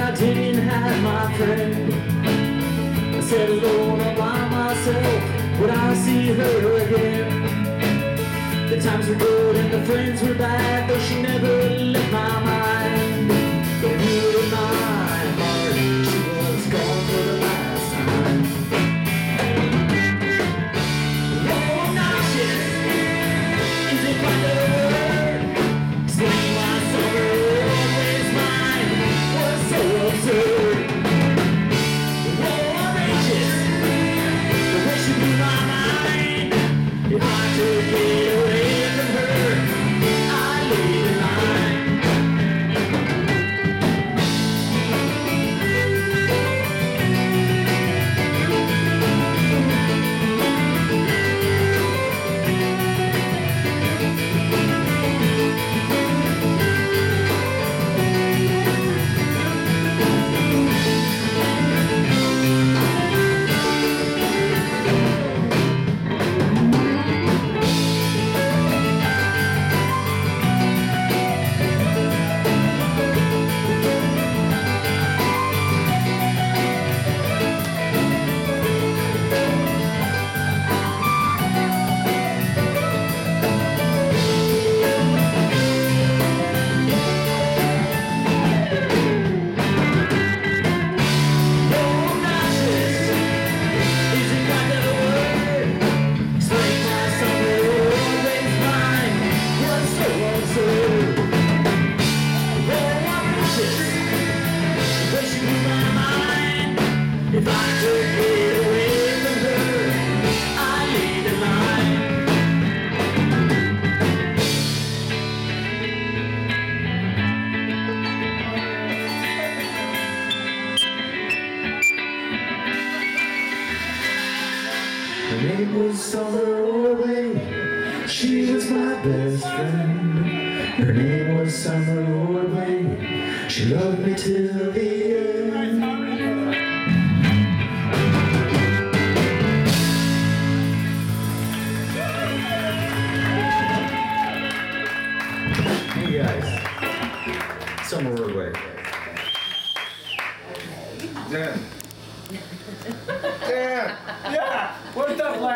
I didn't have my friend. I sat alone all by myself. Would I see her again? The times were good and the friends were bad. Her name was Summer Ordway. She was my best friend. Her name was Summer Ordway. She loved me till the end. Hey guys, Summer Ordway. Dan. Dan. Yeah, worked up last.